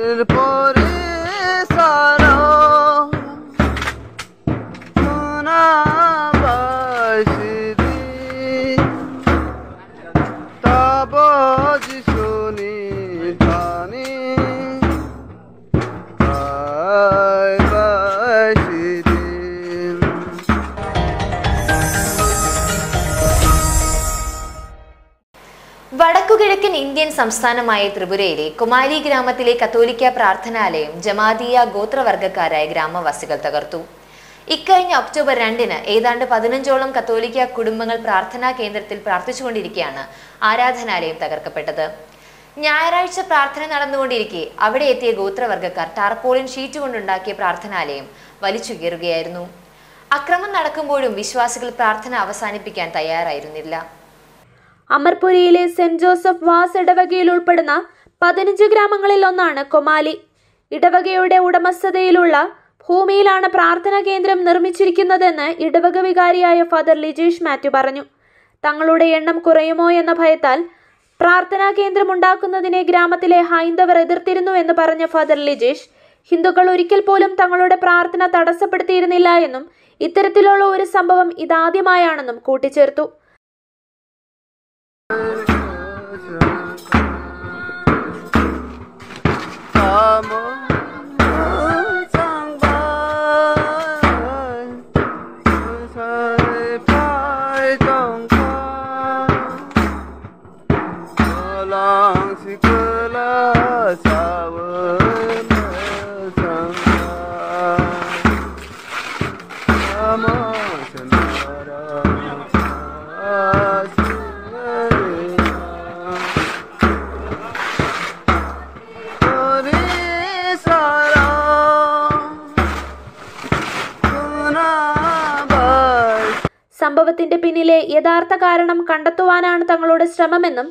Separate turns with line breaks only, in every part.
পরিসর
വടക്കുകിഴക്കൻ ഇന്ത്യൻ സംസ്ഥാനമായ ത്രിപുരയിലെ കുമാരി ഗ്രാമത്തിലെ കത്തോലിക്ക പ്രാർത്ഥനാലയം ജമാദിയ ഗോത്രവർഗക്കാരായ ഗ്രാമവാസികൾ തകർത്തു. ഇക്കഴിഞ്ഞ ഒക്ടോബർ രണ്ടിന് ഏതാണ്ട് പതിനഞ്ചോളം കത്തോലിക്ക കുടുംബങ്ങൾ പ്രാർത്ഥനാ കേന്ദ്രത്തിൽ പ്രാർത്ഥിച്ചുകൊണ്ടിരിക്കുകയാണ് ആരാധനാലയം തകർക്കപ്പെട്ടത്. ഞായറാഴ്ച പ്രാർത്ഥന നടന്നുകൊണ്ടിരിക്കെ അവിടെ എത്തിയ ഗോത്രവർഗക്കാർ ടാർപോളിൻ ഷീറ്റ് കൊണ്ടുണ്ടാക്കിയ പ്രാർത്ഥനാലയം വലിച്ചു കീറുകയായിരുന്നു അക്രമം നടക്കുമ്പോഴും വിശ്വാസികൾ പ്രാർത്ഥന അവസാനിപ്പിക്കാൻ തയ്യാറായിരുന്നില്ല.
അമർപുരിയിലെ സെന്റ് ജോസഫ് വാസ് ഇടവകയിൽ ഉൾപ്പെടുന്ന പതിനഞ്ച് ഗ്രാമങ്ങളിൽ ഒന്നാണ് കൊമാലി. ഇടവകയുടെ ഉടമസ്ഥതയിലുള്ള ഭൂമിയിലാണ് പ്രാർത്ഥനാ കേന്ദ്രം നിർമ്മിച്ചിരിക്കുന്നതെന്ന് ഇടവക വികാരിയായ ഫാദർ ലിജേഷ് മാത്യു പറഞ്ഞു. തങ്ങളുടെ എണ്ണം കുറയുമോ എന്ന ഭയത്താൽ പ്രാർത്ഥനാ കേന്ദ്രം ഉണ്ടാക്കുന്നതിനെ ഗ്രാമത്തിലെ ഹൈന്ദവർ എതിർത്തിരുന്നു എന്ന് പറഞ്ഞ ഫാദർ ലിജേഷ് ഹിന്ദുക്കൾ ഒരിക്കൽ പോലും തങ്ങളുടെ പ്രാർത്ഥന തടസ്സപ്പെടുത്തിയിരുന്നില്ല എന്നും ഇത്തരത്തിലുള്ള ഒരു സംഭവം ഇതാദ്യമായാണെന്നും കൂട്ടിച്ചേർത്തു.
阿妈，我上班，我在拍照片。我让西格拉叫我来上班，阿妈。
സംഭവത്തിന്റെ പിന്നിലെ യഥാർത്ഥ കാരണം കണ്ടെത്തുവാനാണ് തങ്ങളുടെ ശ്രമമെന്നും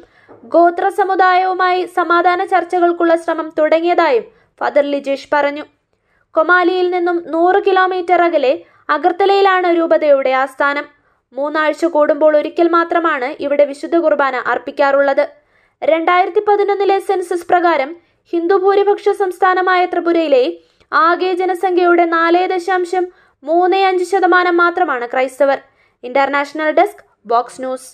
ഗോത്ര സമുദായവുമായി സമാധാന ചർച്ചകൾക്കുള്ള ശ്രമം തുടങ്ങിയതായും ഫാദർ ലിജേഷ് പറഞ്ഞു. കൊമാലിയിൽ നിന്നും നൂറ് കിലോമീറ്റർ അകലെ അഗർത്തലയിലാണ് രൂപതയുടെ ആസ്ഥാനം. മൂന്നാഴ്ച കൂടുമ്പോൾ ഒരിക്കൽ മാത്രമാണ് ഇവിടെ വിശുദ്ധ കുർബാന അർപ്പിക്കാറുള്ളത്. രണ്ടായിരത്തി പതിനൊന്നിലെ സെൻസസ് പ്രകാരം ഹിന്ദു ഭൂരിപക്ഷ സംസ്ഥാനമായ ത്രിപുരയിലെ ആകെ ജനസംഖ്യയുടെ നാല് ദശാംശം മൂന്ന് അഞ്ച് ശതമാനം മാത്രമാണ് ക്രൈസ്തവർ. International desk box news